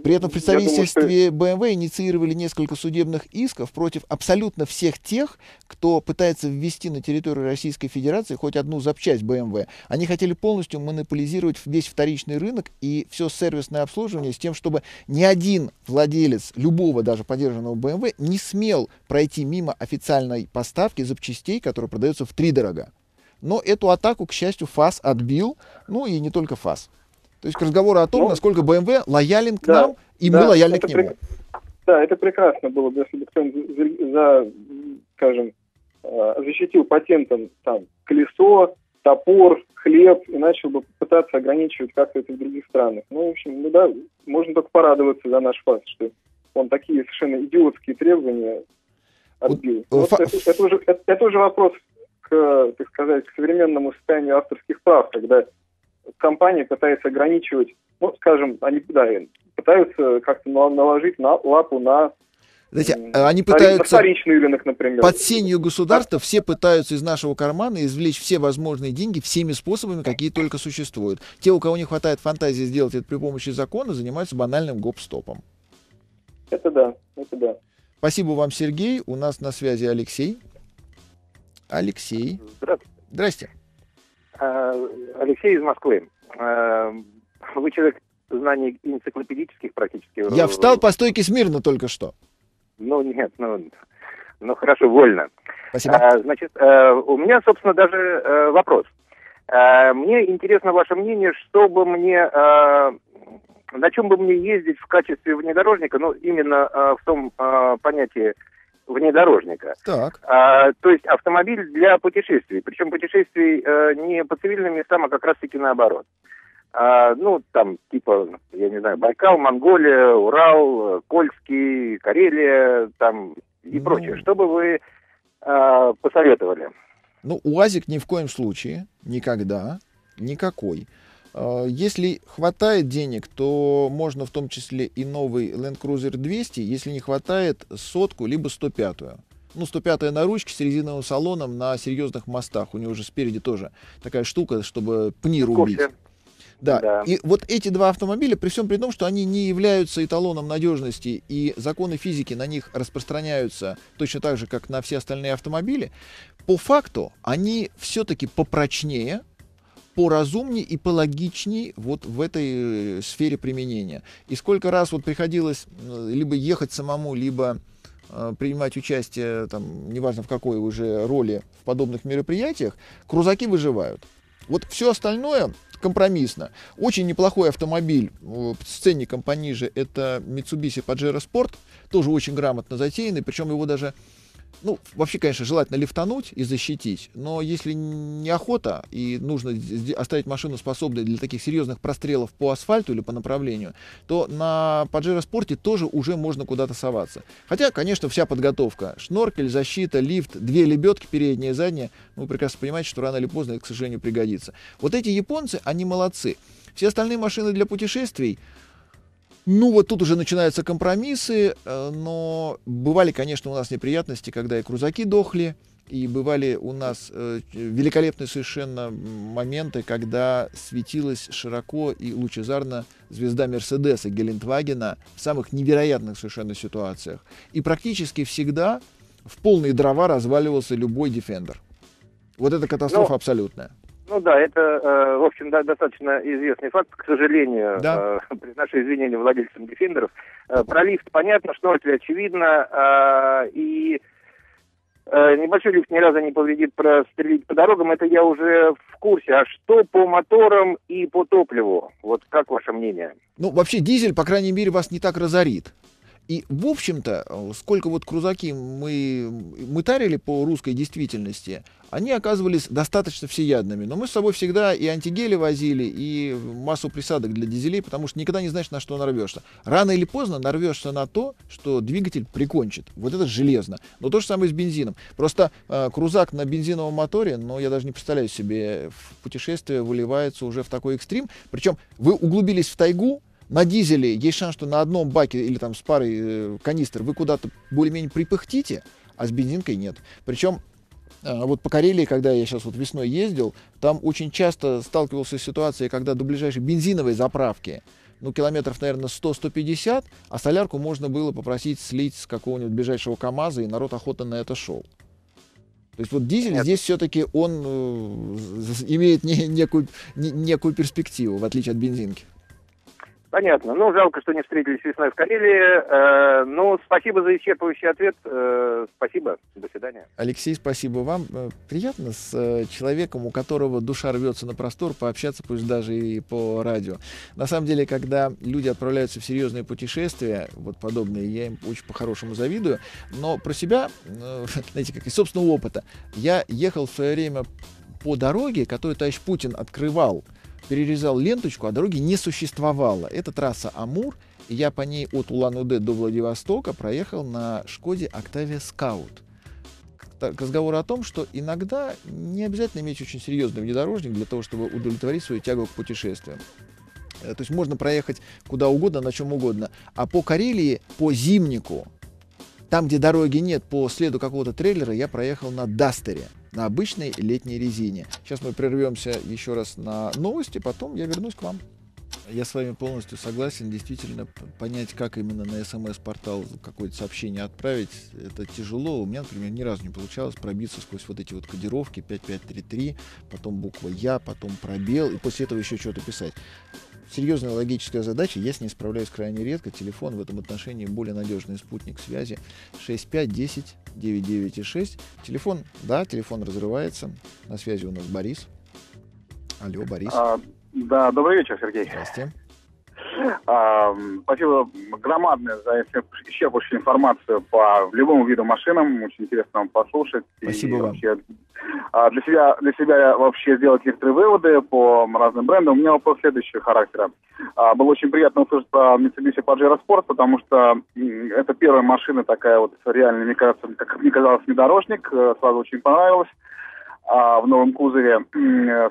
при этом в представительстве думаю, что... BMW инициировали несколько судебных исков против абсолютно всех тех, кто пытается ввести на территорию Российской Федерации хоть одну запчасть BMW. Они хотели полностью монополизировать весь вторичный рынок и все сервисное обслуживание с тем, чтобы ни один владелец любого даже поддержанного BMW не смел пройти мимо официальной поставки запчастей, которые продаются в три дорога. Но эту атаку, к счастью, ФАС отбил, ну и не только ФАС. То есть к разговору о том, ну, насколько BMW лоялен к да, нам, и да, мы лояльны к нему. Прек... Да, это прекрасно было бы, если бы кто-нибудь, за, скажем, э, защитил патентом там колесо, топор, хлеб и начал бы пытаться ограничивать как-то это в других странах. Ну, в общем, ну да, можно только порадоваться за наш факт, что он такие совершенно идиотские требования отбил. Вот, Фа... это, это, уже, это, это уже вопрос к, так сказать, к современному состоянию авторских прав, когда компания пытается ограничивать, ну, скажем, они да, пытаются как-то наложить на лапу на знаете, они пытаются рынок, например. под сенью государства, все пытаются из нашего кармана извлечь все возможные деньги всеми способами, какие только существуют. Те, у кого не хватает фантазии сделать это при помощи закона, занимаются банальным гоп-стопом. Это да, это да. Спасибо вам, Сергей. У нас на связи Алексей. Алексей. Здравствуйте. Здрасте. Э, Алексей из Москвы. Э, вы человек знаний энциклопедических практически. Я встал по стойке смирно только что. Ну, нет, ну, ну хорошо, вольно. Спасибо. А, значит, э, у меня, собственно, даже э, вопрос. Э, мне интересно ваше мнение, чтобы мне, э, на чем бы мне ездить в качестве внедорожника, ну, именно э, в том э, понятии внедорожника. Так. А, то есть автомобиль для путешествий. Причем путешествий э, не по цивильным местам, а как раз-таки наоборот. А, ну, там, типа, я не знаю, Байкал, Монголия, Урал, Кольский, Карелия, там и Ну. прочее. Что бы вы э, посоветовали? Ну, УАЗик ни в коем случае, никогда, никакой. А, Если хватает денег, то можно в том числе и новый Land Cruiser 200, если не хватает сотку, либо 105-ю. Ну, 105-я на ручке с резиновым салоном на серьезных мостах. У него уже спереди тоже такая штука, чтобы пни рубить. Да. Да. И вот эти два автомобиля, при всем при том, что они не являются эталоном надежности, и законы физики на них распространяются точно так же, как на все остальные автомобили, по факту они все-таки попрочнее, поразумнее и пологичнее вот в этой э, сфере применения. И сколько раз вот приходилось э, либо ехать самому, либо э, принимать участие, там, неважно в какой уже роли в подобных мероприятиях, крузаки выживают. Вот все остальное компромиссно. Очень неплохой автомобиль с ценником пониже это Mitsubishi Pajero Sport, тоже очень грамотно затеянный, причем его даже ну, вообще, конечно, желательно лифтануть и защитить, но если неохота и нужно оставить машину способной для таких серьезных прострелов по асфальту или по направлению, то на Pajero Sport тоже уже можно куда-то соваться. Хотя, конечно, вся подготовка, шноркель, защита, лифт, две лебедки, передняя и задняя, ну, вы прекрасно понимаете, что рано или поздно это, к сожалению, пригодится. Вот эти японцы, они молодцы. Все остальные машины для путешествий, ну, вот тут уже начинаются компромиссы, э, но бывали, конечно, у нас неприятности, когда и крузаки дохли, и бывали у нас э, великолепные совершенно моменты, когда светилась широко и лучезарно звезда Мерседеса Гелендвагена в самых невероятных совершенно ситуациях. И практически всегда в полные дрова разваливался любой Defender. Вот это катастрофа Ну, абсолютная. Ну да, это, э, в общем, да, достаточно известный факт. К сожалению, Да. э, приношу извинения владельцам дефендеров. Э, про лифт понятно, шноркель очевидно. э, и э, небольшой лифт ни разу не повредит прострелить по дорогам. Это я уже в курсе. А что по моторам и по топливу? Вот как ваше мнение? Ну, вообще дизель, по крайней мере, вас не так разорит. И, в общем-то, сколько вот крузаки мы мытарили по русской действительности, они оказывались достаточно всеядными. Но мы с собой всегда и антигели возили, и массу присадок для дизелей, потому что никогда не знаешь, на что нарвешься. Rано или поздно нарвешься на то, что двигатель прикончит. Вот это железно. Но то же самое с бензином. Просто э, крузак на бензиновом моторе, но я даже не представляю себе, в путешествие выливается уже в такой экстрим. Причем вы углубились в тайгу, на дизеле есть шанс, что на одном баке или там с парой э, канистр вы куда-то более-менее припыхтите, а с бензинкой нет. Причем а, вот по Карелии, когда я сейчас вот весной ездил, там очень часто сталкивался с ситуацией, когда до ближайшей бензиновой заправки, ну, километров, наверное, 100-150, а солярку можно было попросить слить с какого-нибудь ближайшего КАМАЗа, и народ охотно на это шел. То есть вот дизель Понятно. здесь все-таки он э, имеет не- некую, не- некую перспективу, в отличие от бензинки. Понятно. Ну, жалко, что не встретились весной в Карелии. Э, ну, спасибо за исчерпывающий ответ. Э, спасибо. До свидания. Алексей, спасибо вам. Э, Приятно с человеком, у которого душа рвется на простор, пообщаться, пусть даже и по радио. На самом деле, когда люди отправляются в серьезные путешествия, вот подобные, я им очень по-хорошему завидую. Но про себя, знаете, как из собственного опыта, я ехал в свое время по дороге, которую товарищ Путин открывал, перерезал ленточку, а дороги не существовало. Это трасса Амур, и я по ней от Улан-Удэ до Владивостока проехал на Шкоде Octavia Scout к о том, что иногда не обязательно иметь очень серьезный внедорожник для того, чтобы удовлетворить свою тягу к путешествиям. Э, То есть можно проехать куда угодно, на чем угодно. А по Карелии, по зимнику, там, где дороги нет, по следу какого-то трейлера, я проехал на Дастере, на обычной летней резине. Сейчас мы прервемся еще раз на новости, потом я вернусь к вам. Я с вами полностью согласен. Действительно, понять, как именно на смс-портал какое-то сообщение отправить, это тяжело. У меня, например, ни разу не получалось пробиться сквозь вот эти вот кодировки 5533, потом буква Я, потом пробел, и после этого еще что-то писать. серьезная логическая задача. Я с ней справляюсь крайне редко. Телефон в этом отношении более надежный спутник связи. 6510 99,6. Телефон, да, телефон разрывается. На связи у нас Борис. Алло, Борис. А, да, добрый вечер, Сергей. Здравствуйте. А, спасибо громадное за исчерпывающую информацию по любому виду машинам. Очень интересно вам послушать. Спасибо и вам. Вообще, а, для, себя, для себя вообще сделать некоторые выводы по разным брендам. У меня вопрос следующего характера. А, было очень приятно услышать про Mitsubishi Pajero Sport, потому что это первая машина такая вот реально, мне кажется, как мне казалось, внедорожник. Э, сразу очень понравилось а, в новом кузове.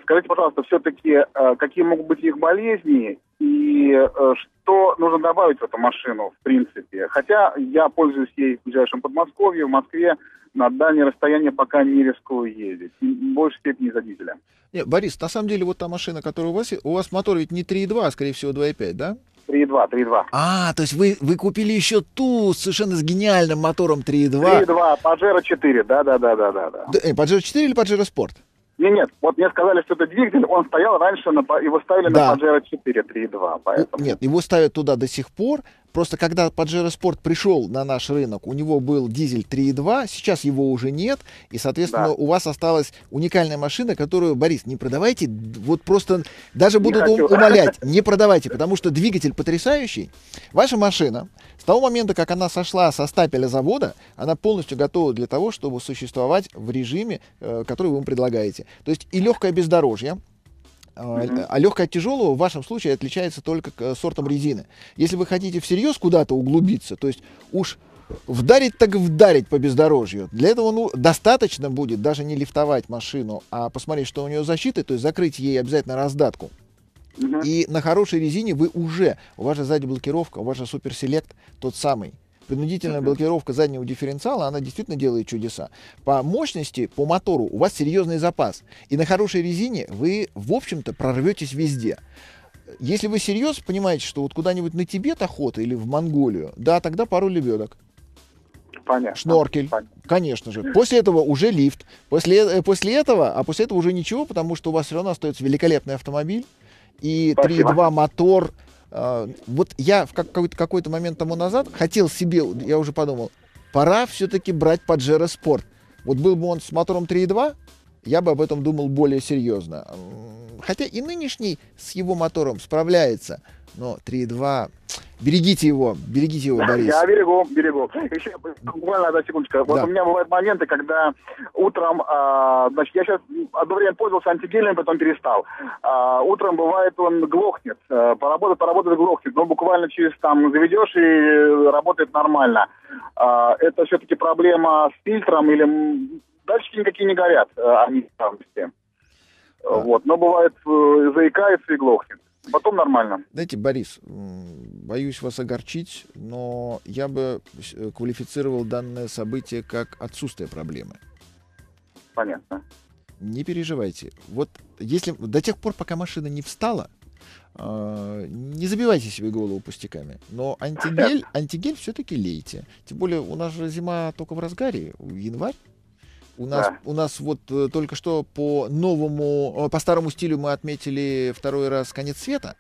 Скажите, пожалуйста, все-таки а, какие могут быть их болезни и а, что нужно добавить в эту машину, в принципе? Хотя я пользуюсь ей в ближайшем Подмосковье, в Москве, на дальние расстояния пока не рискую ездить. В большей степени из-за дизеля. Нет, Борис, на самом деле вот та машина, которая у вас, у вас мотор ведь не 3.2, а скорее всего 2.5, да? 3.2, 3.2. А, то есть вы, вы купили еще ту совершенно с гениальным мотором 3.2. 3.2, Pajero 4, да-да-да-да. да. Э, Pajero 4 или Pajero Sport? Нет, нет, вот мне сказали, что это двигатель, он стоял раньше, на, его ставили да. на Pajero 4 3.2, поэтому... Нет, его ставят туда до сих пор, Просто когда Pajero Sport пришел на наш рынок, у него был дизель 3.2, сейчас его уже нет, и, соответственно, да. у вас осталась уникальная машина, которую, Борис, не продавайте, вот просто даже не будут хочу. умолять, не продавайте, потому что двигатель потрясающий. Ваша машина, с того момента, как она сошла со стапеля завода, она полностью готова для того, чтобы существовать в режиме, э, который вы ему предлагаете. То есть и легкое бездорожье, Uh-huh. А легкое от тяжелого в вашем случае отличается только э, сортом резины. Если вы хотите всерьез куда-то углубиться, то есть уж вдарить так вдарить по бездорожью, для этого ну, достаточно будет даже не лифтовать машину, а посмотреть, что у нее защита, то есть закрыть ей обязательно раздатку. Uh-huh. И на хорошей резине вы уже, у вас же сзади блокировка, у вас же суперселект тот самый принудительная блокировка заднего дифференциала, она действительно делает чудеса. По мощности, по мотору у вас серьезный запас. И на хорошей резине вы, в общем-то, прорветесь везде. Если вы серьезно понимаете, что вот куда-нибудь на Тибет охота или в Монголию, да, тогда пару лебедок. Понятно. Шноркель, Понятно. конечно же. После этого уже лифт. После, э, после этого, а после этого уже ничего, потому что у вас все равно остается великолепный автомобиль. И 3.2 мотор, вот я в какой-то, какой-то момент тому назад хотел себе, я уже подумал, пора все-таки брать Pajero Sport. Вот был бы он с мотором 3.2, я бы об этом думал более серьезно. Хотя и нынешний с его мотором справляется, но 3.2 Берегите его, берегите его, Борис. Я берегу, берегу. Еще буквально одна секундочка. Да. Вот у меня бывают моменты, когда утром, а, значит, я сейчас одно время пользовался антигелем, потом перестал. А, утром бывает он глохнет, а, поработает, поработает, глохнет. Но буквально через там заведешь и работает нормально. А, это все-таки проблема с фильтром или датчики никакие не горят, а, они там все. А. Вот, но бывает э, заикается и глохнет. Потом нормально. Знаете, Борис, боюсь вас огорчить, но я бы э, квалифицировал данное событие как отсутствие проблемы. Понятно. Не переживайте. Вот если до тех пор, пока машина не встала, э, не забивайте себе голову пустяками. Но антигель, антигель все-таки лейте. Тем более у нас же зима только в разгаре, январь. У нас, да. у нас вот э, только что по новому, э, по старому стилю мы отметили второй раз конец света.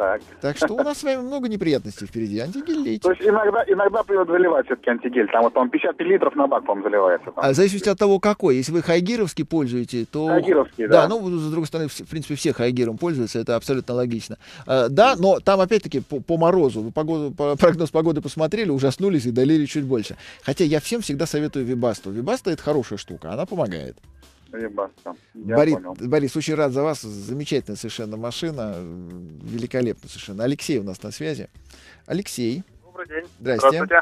Так. Так что у нас с вами много неприятностей впереди. Антигель лейте. То есть иногда, иногда придется заливать все-таки антигель. Там вот, там 50 литров на бак, по-моему, заливается. Там. А в зависимости от того, какой. Если вы хайгировский пользуете, то... Хайгировский, да. Да, ну, с другой стороны, в принципе, все хайгиром пользуются, это абсолютно логично. А, да, но там, опять-таки, по, по морозу, вы погоду, по, прогноз погоды посмотрели, ужаснулись и долили чуть больше. Хотя я всем всегда советую Вибасту. Вибаста — это хорошая штука, она помогает. Борис, Борис, очень рад за вас. Замечательная совершенно машина. Великолепно совершенно. Алексей у нас на связи. Алексей. Добрый день. Здрасте. Здравствуйте.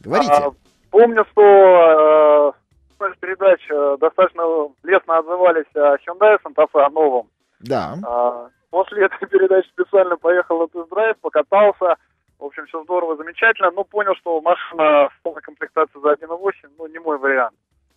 Говорите. А, помню, что э, передач э, достаточно лестно отзывались о Hyundai Santa Fe, о новом. Да. А, после этой передачи специально поехал на тест-драйв, покатался. В общем, все здорово, замечательно. Но понял, что машина в полной комплектации за 1.8, ну, не мой вариант.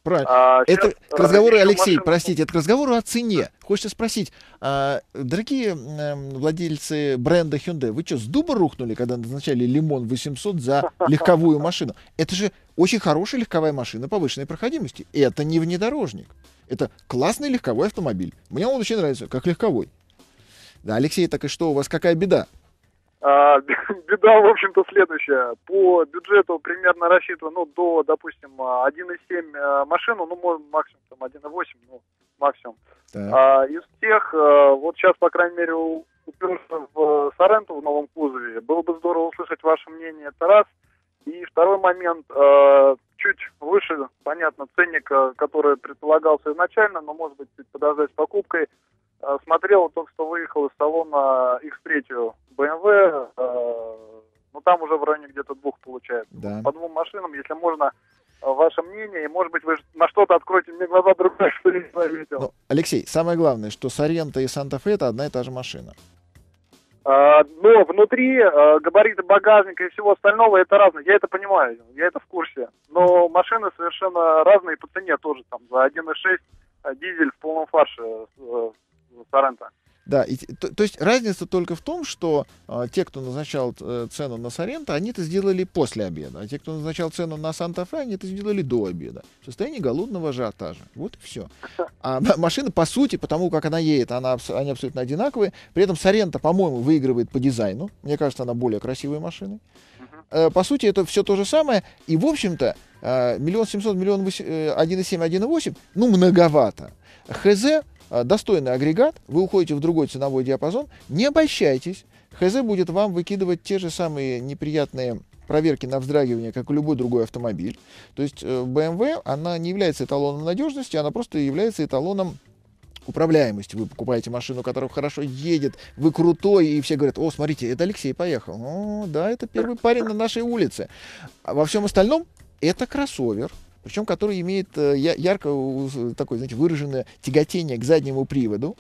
Правильно. А, это к разговору, Алексей, машину... простите, это к разговору о цене. Хочется спросить, а, дорогие а, владельцы бренда Hyundai, вы что, с дуба рухнули, когда назначали лимон 800 за легковую машину? Это же очень хорошая легковая машина повышенной проходимости. Это не внедорожник. Это классный легковой автомобиль. Мне он очень нравится, как легковой. Да, Алексей, так и что у вас, какая беда? А, беда, в общем-то, следующая. По бюджету примерно рассчитываю, ну, до, допустим, 1,7 машину, ну, может, максимум там 1,8, ну, максимум. А, из тех, вот сейчас, по крайней мере, уперся в Соренту в новом кузове. Было бы здорово услышать ваше мнение, это раз. И второй момент, чуть выше, понятно, ценник, который предполагался изначально, но, может быть, подождать с покупкой. Смотрел, только что выехал из салона X3 BMW, ну там уже в районе где-то двух получается. Да. По двум машинам, если можно, ваше мнение, и, может быть, вы на что-то откроете мне глаза другое, что я не заметил. Ну, Алексей, самое главное, что Сорента и Санта-Фе — это одна и та же машина. А, но внутри а, габариты багажника и всего остального это разное. Я это понимаю, я это в курсе. Но машины совершенно разные по цене тоже. Там за 1.6 а, дизель в полном фарше э, Сорента. Да, и, то, то есть разница только в том, что э, те, кто назначал э, цену на Соренто, они это сделали после обеда, а те, кто назначал цену на Санта-Фе, они это сделали до обеда. В состоянии голодного ажиотажа. Вот и все. А машина, по сути, потому как она едет, она, они абсолютно одинаковые. При этом Соренто, по-моему, выигрывает по дизайну. Мне кажется, она более красивая машина. Э, по сути, это все то же самое. И, в общем-то, э, миллион семьсот, миллион э, один и семь, один и восемь, ну, многовато. ХЗ а, достойный агрегат, вы уходите в другой ценовой диапазон, не обольщайтесь. ХЗ будет вам выкидывать те же самые неприятные проверки на вздрагивание, как и любой другой автомобиль. То есть BMW, э, она не является эталоном надежности, она просто является эталоном управляемости. Вы покупаете машину, которая хорошо едет, вы крутой, и все говорят, о, смотрите, это Алексей поехал. О, да, это первый парень на нашей улице. А во всем остальном это кроссовер, причем который имеет э, ярко такое, знаете, выраженное тяготение к заднему приводу.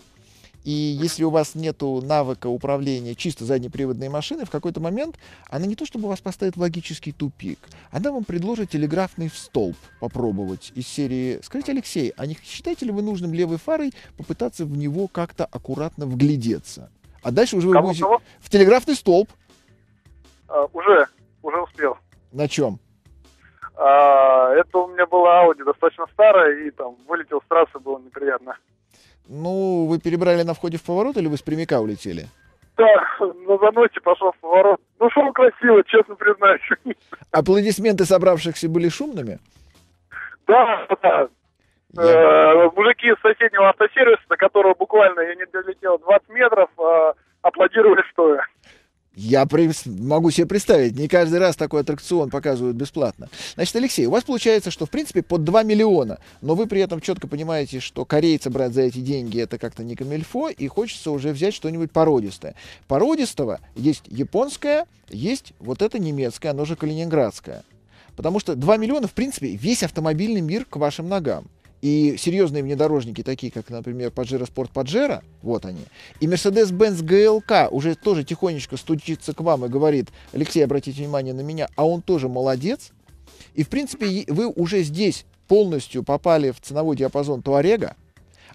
И если у вас нет навыка управления чисто заднеприводной машиной, в какой-то момент она не то чтобы вас поставит в логический тупик, она вам предложит телеграфный столб попробовать из серии «Скажите, Алексей, а не считаете ли вы нужным левой фарой попытаться в него как-то аккуратно вглядеться?» А дальше уже вы будете... В телеграфный столб. А, уже, уже успел. На чем? А, это у меня была Audi достаточно старая, и там вылетел с трассы, было неприятно. Ну, вы перебрали на входе в поворот или вы с прямика улетели? Да, на заносе пошел в поворот. Ну, шел красиво, честно признаюсь. Аплодисменты собравшихся были шумными? Да, да. Я... Э, мужики из соседнего автосервиса, до которого буквально я не долетел 20 метров, э, аплодировали стоя. Я при... могу себе представить, не каждый раз такой аттракцион показывают бесплатно. Значит, Алексей, у вас получается, что в принципе под 2 миллиона, но вы при этом четко понимаете, что корейца брать за эти деньги это как-то не камильфо, и хочется уже взять что-нибудь породистое. Породистого есть японское, есть вот это немецкое, оно же калининградское. Потому что 2 миллиона, в принципе, весь автомобильный мир к вашим ногам. И серьезные внедорожники, такие как, например, Pajero Sport Pajero, вот они, и Mercedes-Benz GLK уже тоже тихонечко стучится к вам и говорит, Алексей, обратите внимание на меня, а он тоже молодец. И, в принципе, вы уже здесь полностью попали в ценовой диапазон Туарега,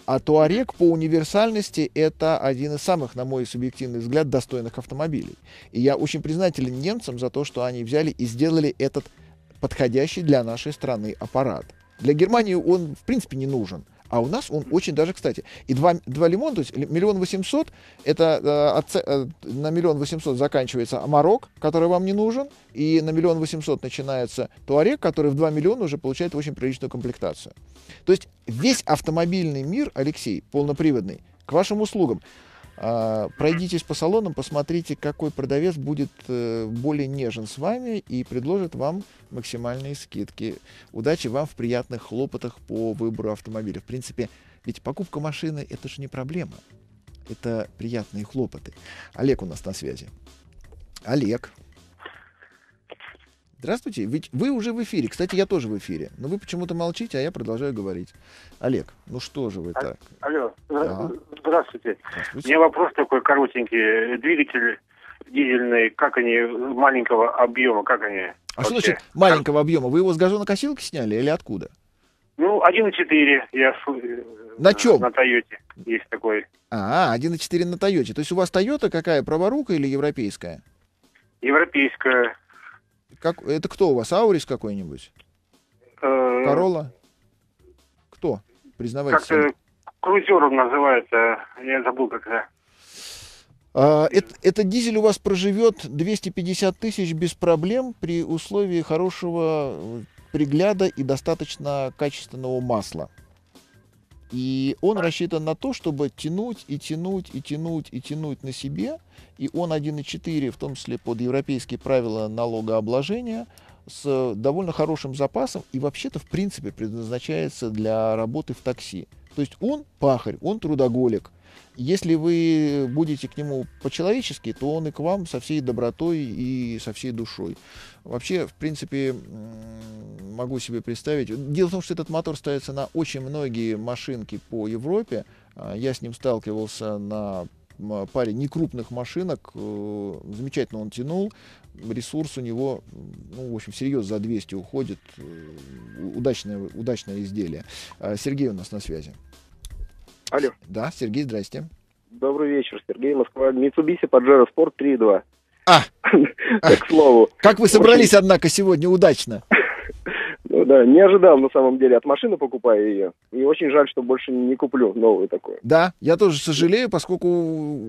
а Туарек по универсальности это один из самых, на мой субъективный взгляд, достойных автомобилей. И я очень признателен немцам за то, что они взяли и сделали этот подходящий для нашей страны аппарат. Для Германии он, в принципе, не нужен. А у нас он очень даже, кстати, и 2, 2 лимона, то есть миллион восемьсот, это э, э, на миллион восемьсот заканчивается Амарок, который вам не нужен, и на миллион восемьсот начинается Туарек, который в 2 миллиона уже получает очень приличную комплектацию. То есть весь автомобильный мир, Алексей, полноприводный, к вашим услугам. А, пройдитесь по салонам, посмотрите, какой продавец будет э, более нежен с вами и предложит вам максимальные скидки. Удачи вам в приятных хлопотах по выбору автомобиля. В принципе, ведь покупка машины это же не проблема. Это приятные хлопоты. Олег у нас на связи. Олег. Здравствуйте, ведь вы уже в эфире. Кстати, я тоже в эфире. Но вы почему-то молчите, а я продолжаю говорить. Олег, ну что же вы а, так? Алло, а? здравствуйте. здравствуйте. У меня вопрос такой коротенький. Двигатель дизельный, как они маленького объема, как они? А вообще? что значит маленького объема? Вы его с газонокосилки сняли или откуда? Ну, 1.4 я на чем? На Тойоте есть такой. А, 1.4 на Тойоте. То есть у вас Тойота какая, праворука или европейская? Европейская. Как, это кто у вас? Аурис какой-нибудь? Э, Корола? Кто? Признавайтесь. Как-то крузером называется. Я забыл, как это. А, это, это дизель у вас проживет 250 тысяч без проблем при условии хорошего э, пригляда и достаточно качественного масла. И он рассчитан на то, чтобы тянуть и тянуть и тянуть и тянуть на себе. И он 1.4, в том числе под европейские правила налогообложения, с довольно хорошим запасом и вообще-то в принципе предназначается для работы в такси. То есть он пахарь, он трудоголик. Если вы будете к нему по-человечески, то он и к вам со всей добротой и со всей душой. Вообще, в принципе, могу себе представить. Дело в том, что этот мотор ставится на очень многие машинки по Европе. А, я с ним сталкивался на паре некрупных машинок. Э, замечательно он тянул. Ресурс у него, ну, в общем, серьезно за 200 уходит. Э, удачное, удачное изделие. А, Сергей у нас на связи. Алло. Да, Сергей, здрасте. Добрый вечер, Сергей Москва. Mitsubishi Pajero Sport 3.2. А! К слову. Как вы собрались, однако, сегодня удачно. Ну да, не ожидал, на самом деле, от машины покупая ее. И очень жаль, что больше не куплю новую такую. Да, я тоже сожалею, поскольку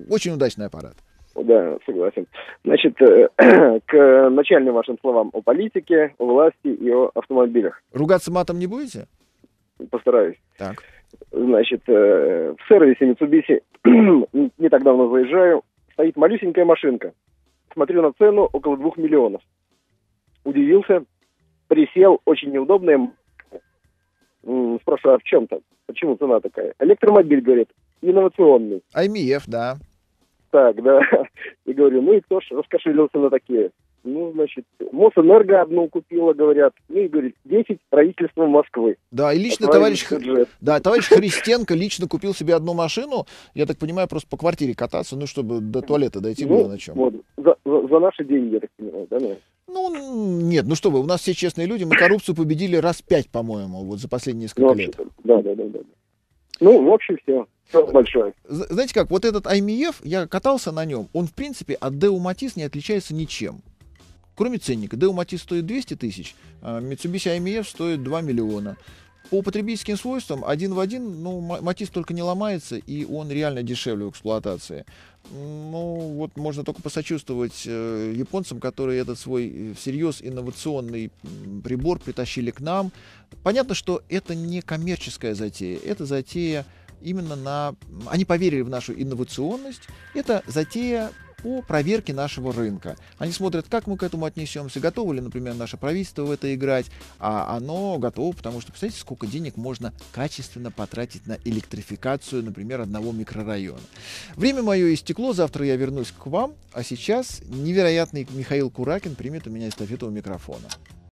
очень удачный аппарат. Да, согласен. Значит, э, к начальным вашим словам о политике, о власти и о автомобилях. Ругаться матом не будете? Постараюсь. Так. Значит, э, в сервисе Mitsubishi не так давно заезжаю, стоит малюсенькая машинка. Смотрю на цену около двух миллионов. Удивился, присел, очень неудобная. Спрашиваю, а в чем там? Почему цена такая? Электромобиль, говорит, инновационный. IMF, да. Так, да. И говорю, ну и кто ж раскошелился на такие? Ну, значит, Мосэнерго одну купила, говорят. Ну и говорит, 10 правительства Москвы. Да, и лично товарищ, да, товарищ Христенко лично купил себе одну машину, я так понимаю, просто по квартире кататься, ну, чтобы до туалета дойти ну, было на чем. Вот, за, за, за наши деньги, я так понимаю, да, наверное? Ну, нет, ну что вы, у нас все честные люди, мы коррупцию победили раз пять, по-моему, вот за последние несколько ну, лет. Да, да, да, да. Ну, в общем, все. Все большое. Знаете как, вот этот IMF, я катался на нем, он, в принципе, от Deo Matiz не отличается ничем. Кроме ценника, Matiz стоит 200 тысяч, а Mitsubishi IMF стоит 2 миллиона. По потребительским свойствам один в один, ну, Матис только не ломается, и он реально дешевле в эксплуатации. Ну, вот можно только посочувствовать э, японцам, которые этот свой э, всерьез инновационный прибор притащили к нам. Понятно, что это не коммерческая затея, это затея именно на... Они поверили в нашу инновационность, это затея по проверке нашего рынка. Они смотрят, как мы к этому отнесемся, готовы ли, например, наше правительство в это играть, а оно готово, потому что, представляете, сколько денег можно качественно потратить на электрификацию, например, одного микрорайона. Время мое истекло, завтра я вернусь к вам, а сейчас невероятный Михаил Куракин примет у меня эстафету микрофона.